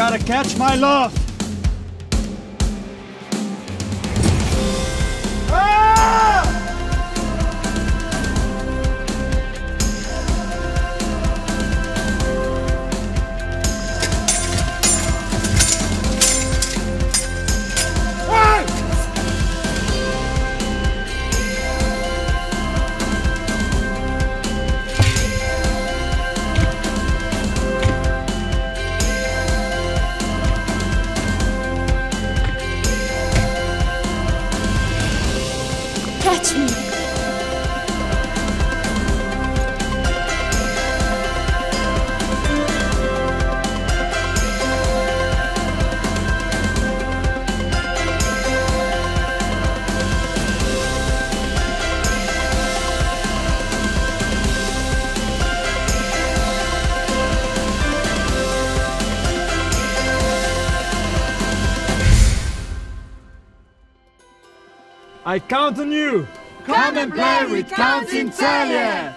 Gotta catch my love. 情 I count on you. Come and play with Count Italia!